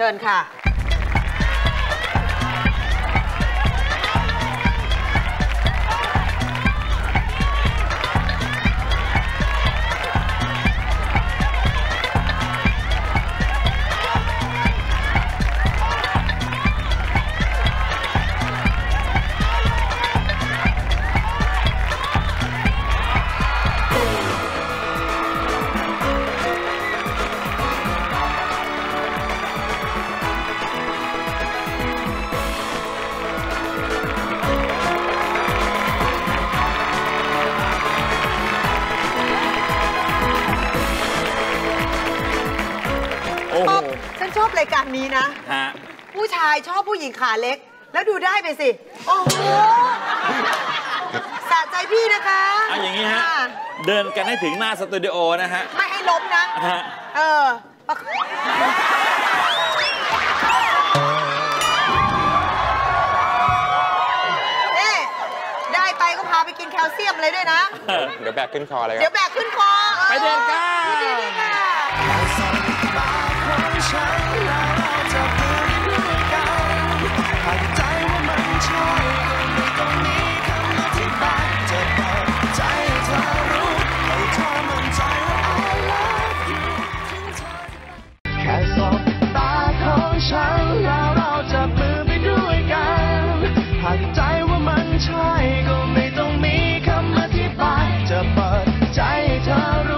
เชิญค่ะ ชโหอบฉันชอบรายการนี้นะ ฮะ ผู้ชายชอบผู้หญิงขาเล็ก แล้วดูได้ไปสิ โอ้โหสะใจพี่นะคะเอาอย่างนี้ฮะค่เดินกันให้ถึงหน้าสตูดิโอนะฮะ ไม่ให้ล้มนะฮะเออมาเอ๊ะได้ไปก็พาไปกินแคลเซียมเลยด้วยนะ เดี๋ยวแบกขึ้นคอเลยคเดี๋รัยวบแบกขึ้นคอออไปเดินกันดี ปิดใจให้เธอรู้